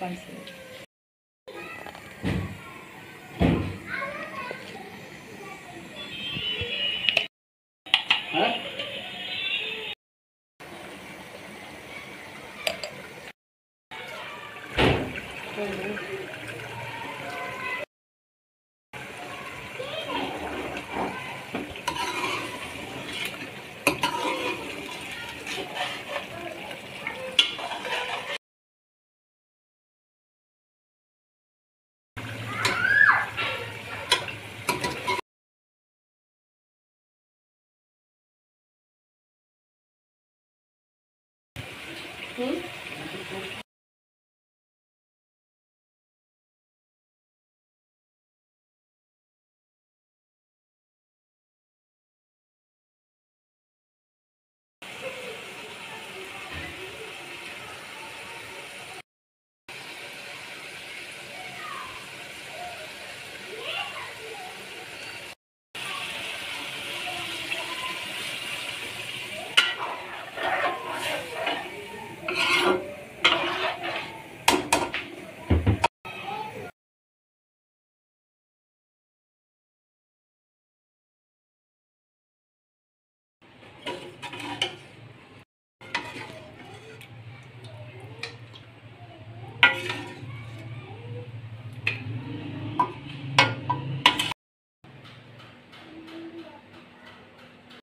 哎？Hum?